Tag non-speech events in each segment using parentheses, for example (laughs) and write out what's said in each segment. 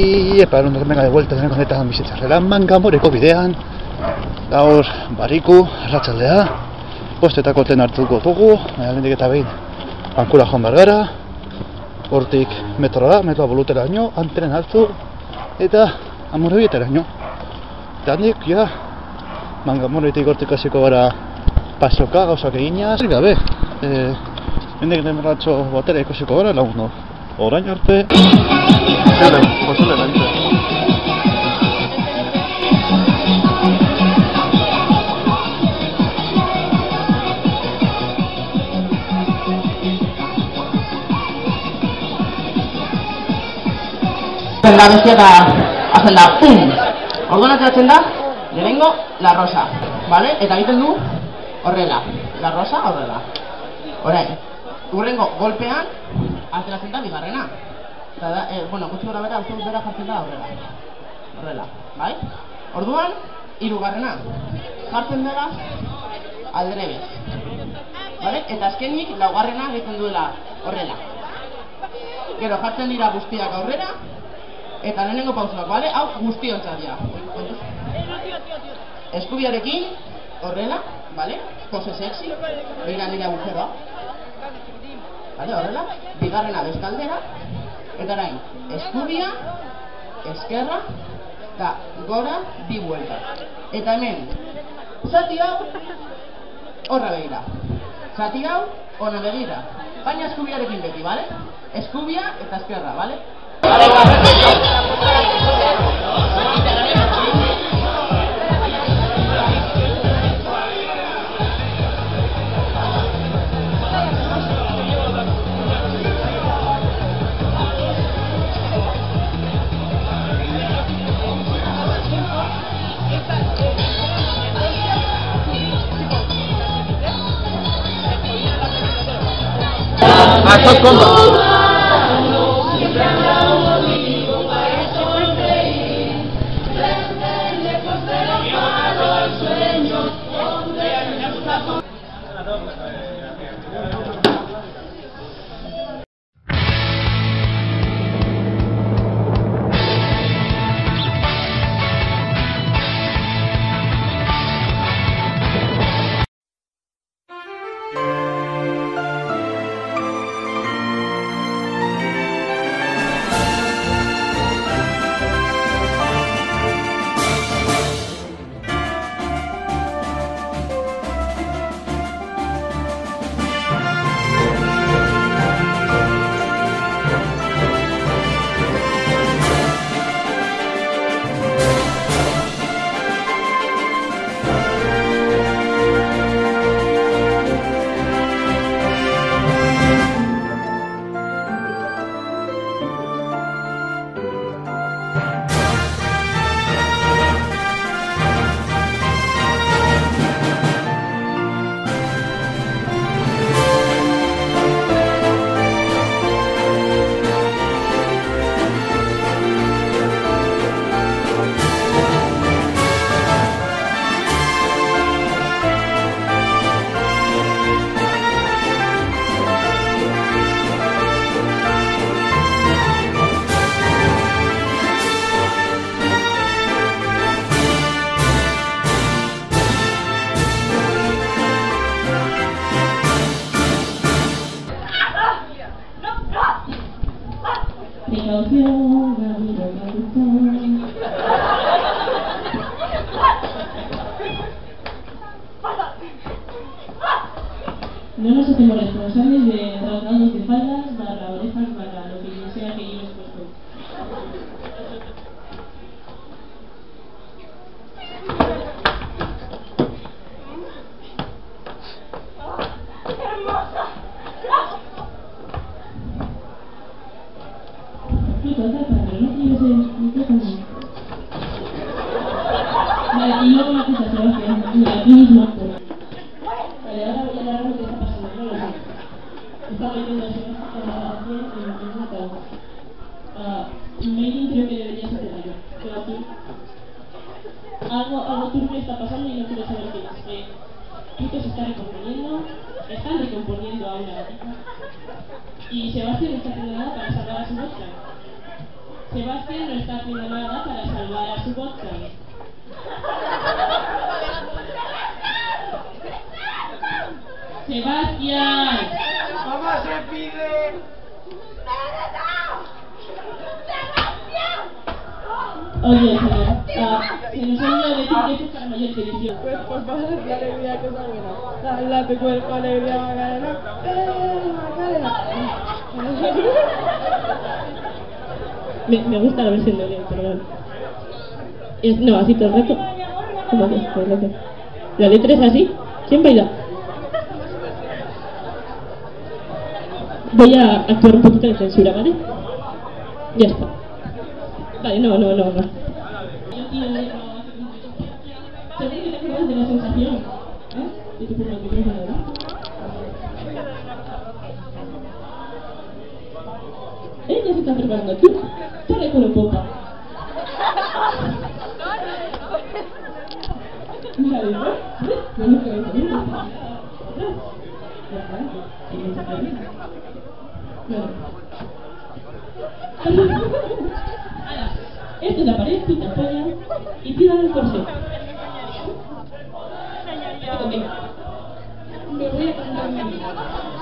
Y para no venga de vuelta zen honetan bizitzarrera manga moreko bidean. Gaur bariku, arratsaldea. Postetako ten hartuko dugu. Lehendik eta behin bankura joan behar hortik metrora, metroa bolutera ino, antren hartu. Eta amurrebietera ino eta handik, ja manga moretik hortik hasiko gara pasoka, gauzak eginaz. Gabe, e, hendik demoratxo batera ikusiko gara lagunok orain arte Zure, posiblemente la bestia eta hazen da, pum! Orduan ateratzen da, lehenengo, la rosa, vale? Eta egiten du, horrela, la rosa, horrela. Orain, urrengo golpean, ateratzen da, bigarrena. Eta da, eh, bueno, gutxi gora bera, uste bera jartzen da, horrela. Horrela, bai? Orduan, hirugarrena, jartzen dela, aldrebez. Vale? Eta azkenik, laugarrena egiten duela, horrela. Gero, jartzen dira guztiak aurrera, eta lehenengo pausoak, bale? Hau guztiontzat ja. Eskubiarekin, horrela, bale? Pose sexy, begira nire agujeroa. Bale, horrela, bigarrena bestaldera, eta orain, eskubia, eskerra, eta gora, bi buelta. Eta hemen, zati hau, horra begira. Zati hau, ona begira. Baina eskubiarekin beti, bale? Eskubia eta eskerra, bale? not come back. Sebastián. ¿Cómo se pide? Oye, señor, ah, se nos ha olvidado decir que eso es para mayor televisión. Pues por favor, la alegría que salga. Dale a tu cuerpo alegría, Macarena. ¡Eh, Macarena! Me, me gusta la versión de Leo, perdón. Es, no, así todo el rato. ¿Cómo que? Todo el rato. La letra es así. ¿Quién baila? Voy a actuar un poquito de censura, ¿vale? Ya está. Vale, no, no, no, no. ¿Eh? Preparando tú. Sale con popa. ¿ves? ¿Ves? No esto es la pared, tú te apoyas y tiras el corsé. Me voy a cantar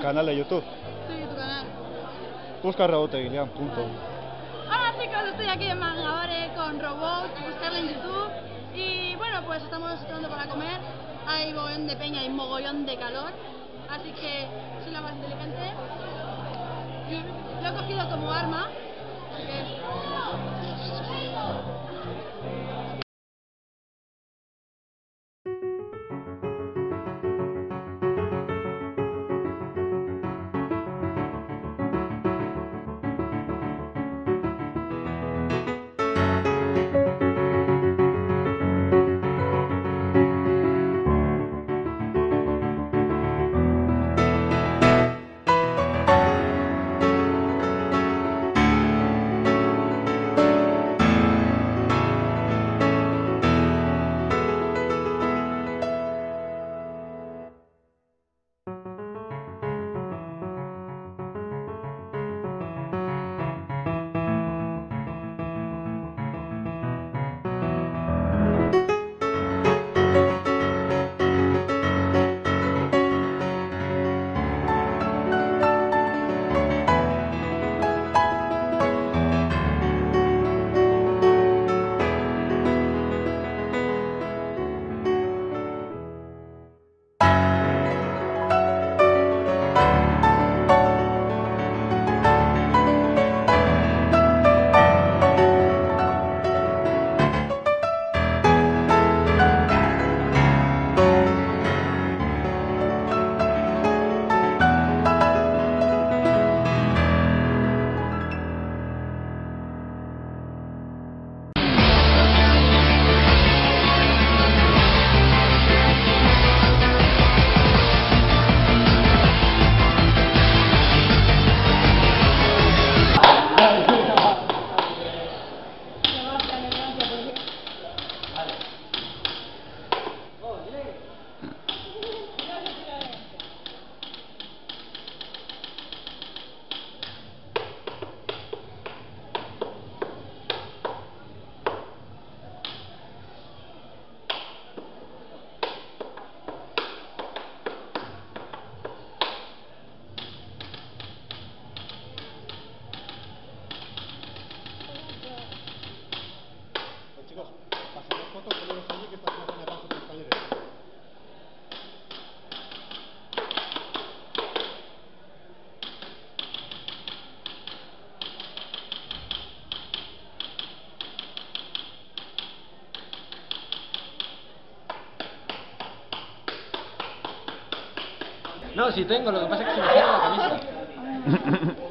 Canal de YouTube. Sí, tu canal. Busca Reboteguilian, punto. Hola, chicos, estoy aquí en Mangamore con Robot. Buscarla en YouTube. Y bueno, pues estamos esperando para comer. Hay mogollón de peña y mogollón de calor. Así que soy la más inteligente. Y lo he cogido como arma. Así que No, sí tengo, lo que pasa es que se me cierra la camisa. (laughs)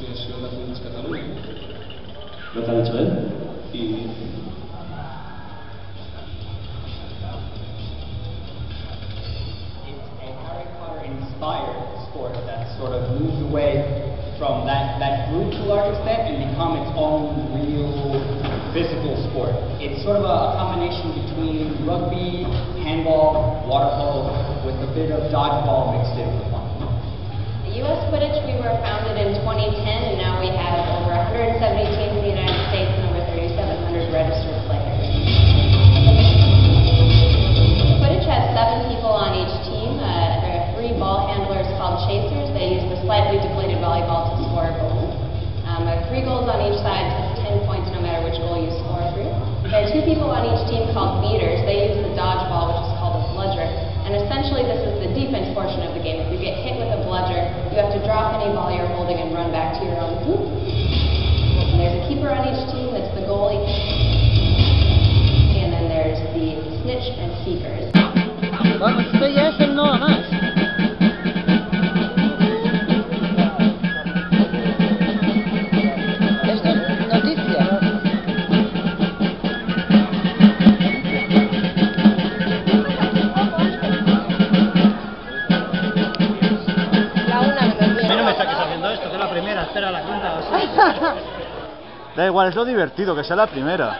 Asociación de Haciendas Cataluña. ¿Lo que ha. Sort of moves away from that, that group to a large extent and become its own real physical sport. It's sort of a combination between rugby, handball, water polo, with a bit of dodgeball mixed in with one. The U.S. Quidditch were founded in 2010, and now we have over 170 teams in the United States and over 3,700 registered players. Quidditch has seven people on each team. Uh, there are three ball handlers called chasers. They use the slightly deflated volleyball to score goals. Um, three goals on each side, so 10 points no matter which goal you score through. There are two people on each team called beaters. Da igual, es lo divertido, que sea la primera.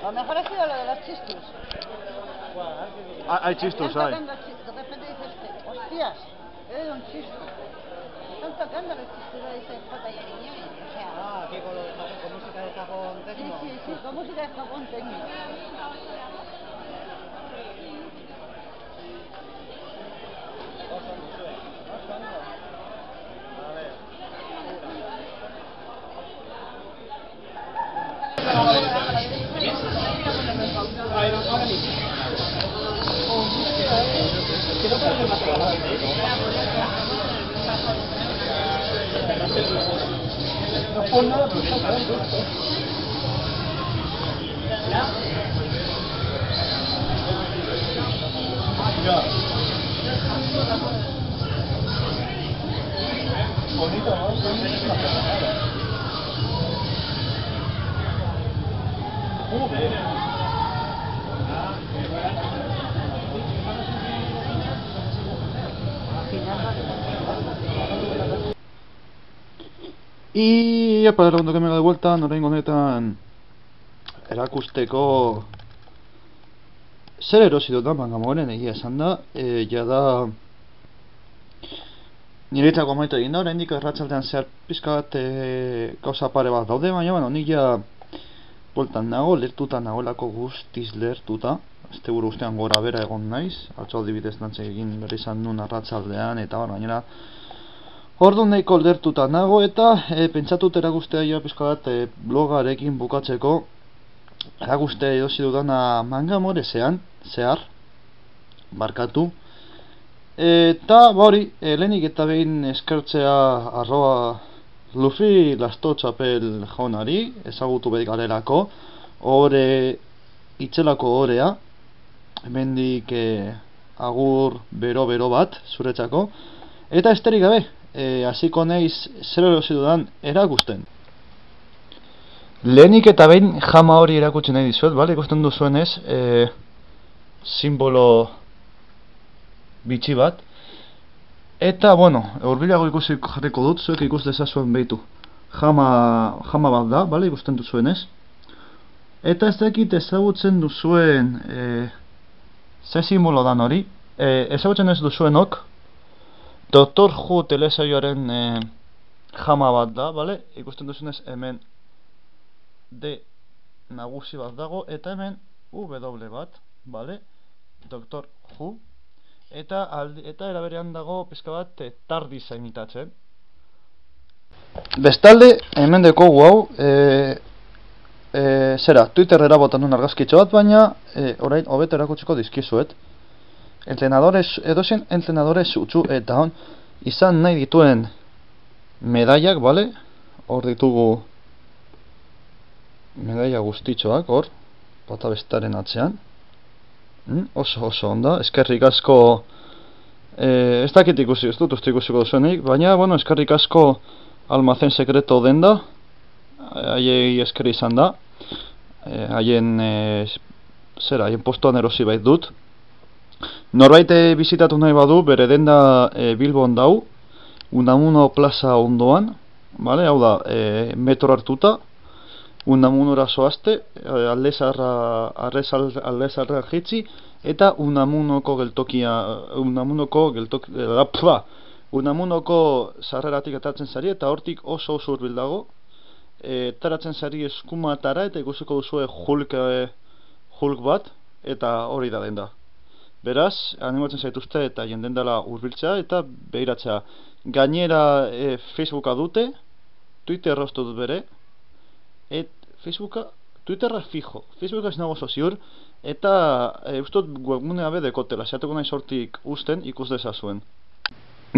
A lo mejor ha sido lo de los chistos. Ah, hay chistos, Están hay. De repente dices, hostias, he oído un chisto. Están tocando los chistos de ese J y Ariño, O sea, Ah, aquí con, con música de Japón sí, sí, sí, con música de Japón técnico. Y para el que me de vuelta, norengo honetan erakusteko zer erosi dudan bangamoren egia esan da, e, jada niretzako amaitu egin da, oraindik erratxaldean zehar pizka bat e, gauza pare bat daude, baina bueno, nik ja bueltan nago, lertuta nagoelako guztiz lertuta, este buru ustean gora bera egon naiz, atzo adibidez nantzek egin berri izan nun arratsaldean eta bar, gainera Ordu nahiko lertuta nago eta e, pentsatut erakustea joa pizka bat e, blogarekin bukatzeko. Erakustea edosi dudana manga morezean, zehar, barkatu. Eta, ba hori, e, lehenik eta behin eskertzea arroa Luffy lasto txapel jaunari, ezagutu behit galerako, ore, itzelako orea, hemendik e, agur bero-bero bat, zuretzako, eta esterik gabe, e, hasiko naiz zer erosi dudan erakusten. Lehenik eta behin jama hori erakutsi nahi dizuet, bale? Ikusten duzuenez, e, simbolo bitxi bat. Eta, bueno, urbilago ikusi jarriko dut, zuek ikus dezazuen behitu. Jama, jama bat da, bale? Ikusten duzuenez. Eta ez dakit ezagutzen duzuen e, ze simbolo dan hori. E, ezagutzen ez duzuenok, Doktor Who telesaioaren e, jama bat da, bale? Ikusten duzunez hemen D nagusi bat dago eta hemen W bat, bale? Doktor Who eta aldi, eta eraberean dago pizka bat e, TARDIS imitatzen. Bestalde, hemen dekogu hau, e, e, zera, Twitterera botan duen argazkitxo bat, baina e, orain hobeto erakutsiko dizkizuet entrenadores, edozen entrenadores utzu eta hon izan nahi dituen medaiak, bale? Hor ditugu medaia guztitxoak, hor, bata bestaren atzean. Mm? Oso oso onda, eskerrik asko e, ez dakit ikusi, ez dut uste ikusiko duzuenik, baina, bueno, eskerrik asko almazen sekreto den da, haiei esker izan da, e, haien e, zera, haien postoan erosi bait dut. Norbait eh, bizitatu nahi badu, bere denda e, Bilbon dau, Unamuno plaza ondoan, vale? hau da, e, metro hartuta, Unamunora zoazte, e, alde zarra, alde zarra jitzi, eta Unamunoko geltokia, Unamunoko geltokia, e, pfa, Unamunoko sarreratik atatzen zari, eta hortik oso oso urbil dago, e, taratzen zari eskumatara, eta ikusiko duzue Hulk, Hulk bat, eta hori da denda. Beraz, animatzen zaituzte eta jenden dela urbiltzea eta behiratzea. Gainera e, Facebooka dute, Twitter rostu dut bere, et Facebooka, Twitterra fijo, Facebooka ez nago ziur, eta e, ustot webgunea be dekotela, zeatuko nahi sortik usten ikus dezazuen.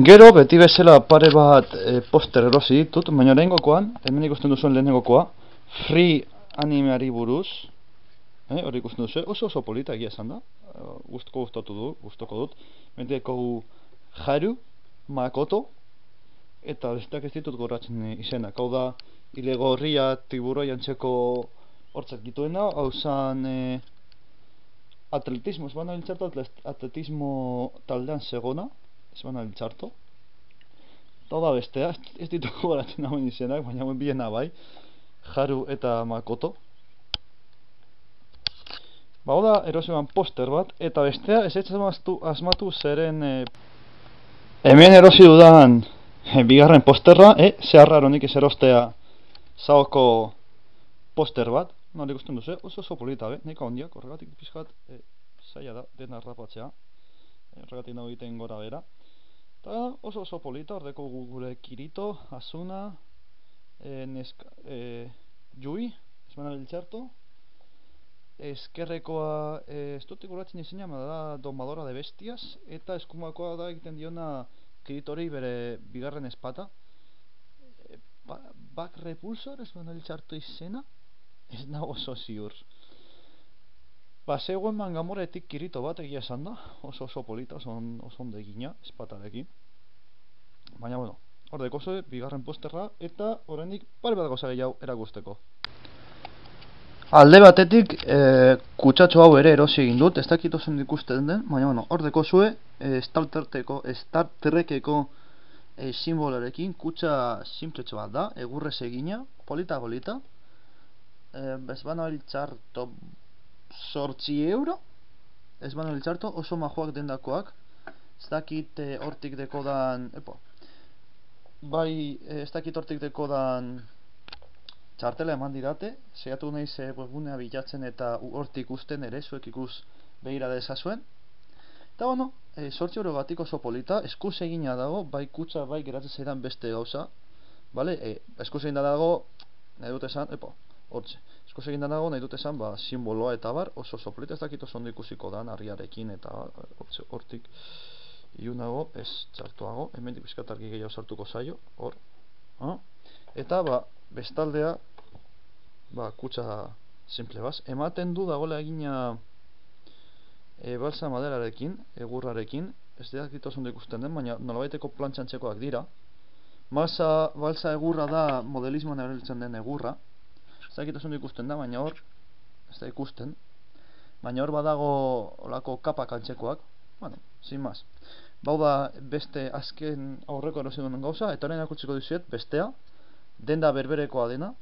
Gero, beti bezala pare bat e, poster erosi ditut, baina lehenkokoan, hemen ikusten duzuen lehenengokoa, free animeari buruz, Eh, hori ikusten duzu, oso oso polita egia esan da. Uh, gustoko gustatu du, gustoko dut. Menteko Haru, Makoto eta besteak ez ditut goratzen izena. Hau da, ile gorria tiburo hortzak dituena, hau zan eh, atletismo, ez baina atletismo taldean segona, ez baina iltzarto. Hau da bestea, ez ditut (laughs) goratzen hau izenak, baina biena bai, Haru eta Makoto. Ba, da, erosioan poster bat, eta bestea ez ez asmatu, asmatu zeren e, hemen erosi dudan e, (laughs) bigarren posterra, e, zehar nik ez erostea zaoko poster bat, nire ikusten duzu, oso oso polita, be, nahiko ondiak, horregatik pixkat, e, zaila da, dena rapatzea, e, horregatik nago egiten gora bera, eta oso oso polita, ordeko gure kirito, asuna, e, neska, e, jui, ez baina eskerrekoa ez dut ikuratzen izena, da domadora de bestias, eta eskumakoa da egiten diona kreditori bere bigarren espata. Ba, back repulsor, ez baina txartu izena, ez nago oso ziur. Ba, zegoen mangamoretik kirito bat egia esan da, oso oso polita, oso, oso ondo egina, espatarekin. Baina, bueno, hor deko bigarren posterra, eta oraindik pare bat goza gehiago erakusteko. Alde batetik, e, kutsatxo hau ere erosi egin dut, ez dakit ozen ikusten den, baina, bueno, hor deko zue, e, Star Trekeko e, simbolarekin, kutsa simpletxo bat da, egurrez egina, polita polita, e, ez baina txarto sortzi euro, ez baina txarto oso majoak dendakoak, ez dakit e, hortik deko dan, epo, bai, ez dakit hortik deko dan, txartela eman didate, seiatu nahi ze webgunea bilatzen eta hortik ikusten ere, zuek ikus behira dezazuen. Eta bueno, e, sortzi oro batiko oso polita, eskuz egina dago, bai kutsa bai geratzen zaidan beste gauza. Vale? E, eskuz egin dago, nahi dut esan, epo, hortze. Eskuz egin dago, nahi dut esan, ba, simboloa eta bar, oso oso polita, ez dakit oso ondo ikusiko dan, harriarekin eta hortze, hortik iunago, ez txartuago, hemen dipizkatarki gehiago sartuko zaio, hor. Ah? Eta, ba, bestaldea ba, kutsa simple baz ematen du dagoela egina e, balsa maderarekin egurrarekin ez da dakit oso ikusten den baina nolabaiteko plantxantzekoak dira. Balsa, balsa egurra da modelismoan erabiltzen den egurra. Ez da dakit oso ikusten da baina hor ez da ikusten. Baina hor badago olako kapak antzekoak. Bueno, sin más. Bau da beste azken aurreko erosin gauza, eta horrein akutsiko dizuet bestea, denda berberekoa dena,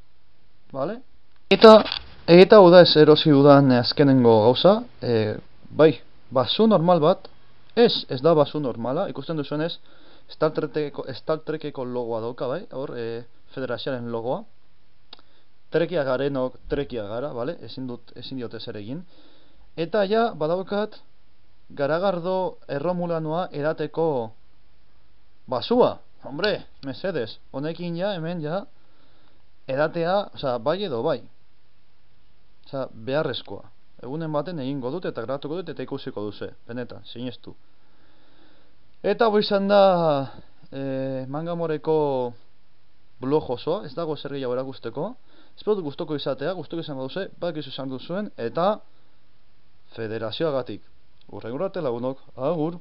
vale? Eta eta da ez erosi dudan azkenengo gauza, e, bai, basu normal bat, ez, ez da basu normala, ikusten duzuen ez, Star Trekeko, Star Trekeko logoa dauka, bai, hor, e, federazioaren logoa, trekia garenok trekia gara, vale? ezin, dut, ezin diote zer egin, eta ja, badaukat, garagardo erromulanoa edateko basua, Hombre, mesedes, honekin ja, hemen ja, edatea, oza, bai edo bai. Oza, beharrezkoa. Egunen baten egingo dut eta gratuko dut eta ikusiko duze. Benetan, sinestu. Eta hoi izan da e, mangamoreko blog osoa, ez dago zer gehiago erakusteko. Espero dut guztoko izatea, guztoko izan duze, bak izu izan duzuen, eta federazioagatik. Urren urrate lagunok, agur!